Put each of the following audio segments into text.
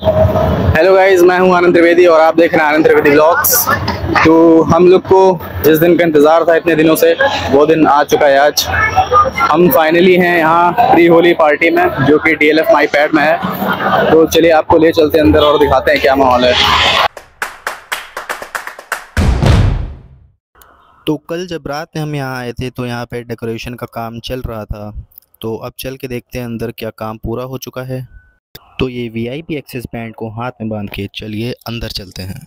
Hello guys मैं हूँ आनंद त्रिवेदी और आप देख रहे हैं आनंद त्रिवेदी ब्लॉग्स तो हम लोग को जिस दिन का इंतज़ार था इतने दिनों से, वो दिन आ चुका है आज। हम फाइनली हैं यहाँ प्री होली पार्टी में, जो कि D L F my pad में है। तो चलिए आपको ले चलते हैं अंदर और दिखाते हैं क्या माहौल है। तो कल जब रात में हम यहाँ आए थे तो यहाँ पे डेकोरेशन का काम चल रहा था। तो अब चल के देखते हैं अंदर क्या काम पूरा हो चुका है। तो ये वीआईपी एक्सेस बैंड को हाथ में बाँध के चलिए अंदर चलते हैं।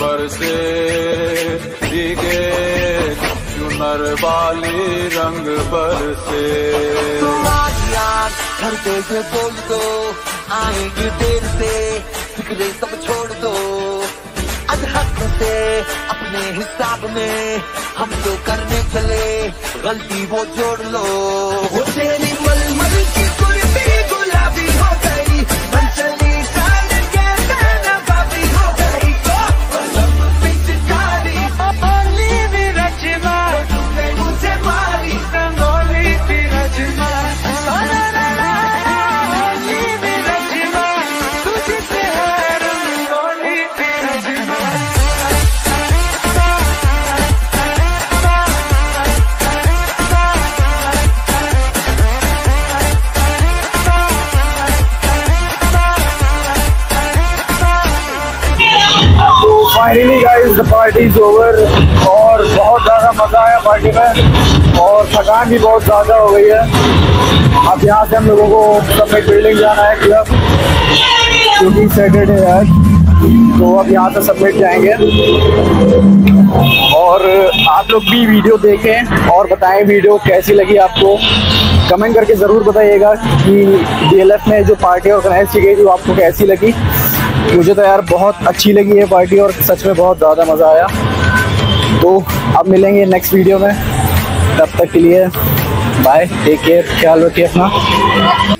बरसे भीगे चुनर वाली रंग बरसे घर पे से बोल दो आएँगे देर से फिक्रे सब छोड़ दो। अधहक से अपने हिसाब में हम जो करने चले गलती वो जोड़ लो। वो तेरी पार्टी इज़ ओवर और बहुत ज़्यादा मज़ा आया पार्टी में। और थकान भी बहुत ज़्यादा हो गई है। अब यहाँ से हम लोगों को सबमिट बिल्डिंग जाना है क्लब क्योंकि सैटरडे है। तो अब यहाँ से सबमिट जाएँगे। और आप लोग भी वीडियो देखें और बताएँ वीडियो कैसी लगी आपको। कमेंट करके ज़रूर बताइएगा कि डी में जो पार्टी ऑर्गेनाइज की गई थी वो आपको कैसी लगी। मुझे तो यार बहुत अच्छी लगी ये पार्टी और सच में बहुत ज़्यादा मज़ा आया। तो अब मिलेंगे नेक्स्ट वीडियो में। तब तक के लिए बाय टेक केयर ख्याल रखिए अपना।